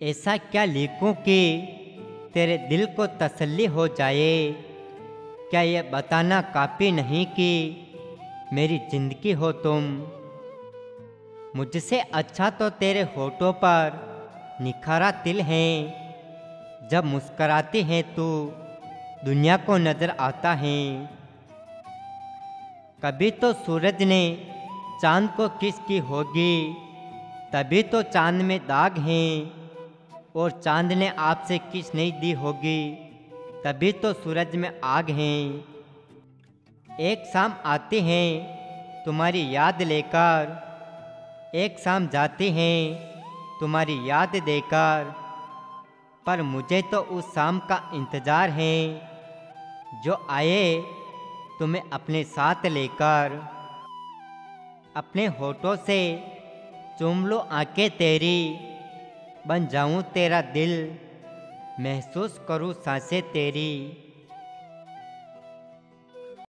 ऐसा क्या लिखूं कि तेरे दिल को तसल्ली हो जाए? क्या यह बताना काफ़ी नहीं कि मेरी ज़िंदगी हो तुम? मुझसे अच्छा तो तेरे होठों पर निखारा तिल है। जब मुस्कराती है तू, दुनिया को नज़र आता है। कभी तो सूरज ने चाँद को किस की होगी, तभी तो चाँद में दाग हैं। और चाँद ने आपसे किस नहीं दी होगी? तभी तो सूरज में आग हैं। एक शाम आती हैं, तुम्हारी याद लेकर। एक शाम जाती हैं, तुम्हारी याद देकर। पर मुझे तो उस शाम का इंतज़ार है, जो आए तुम्हें अपने साथ लेकर। अपने होठों से चूम लो आँखें तेरी बन जाऊँ तेरा दिल। महसूस करूँ साँसें तेरी।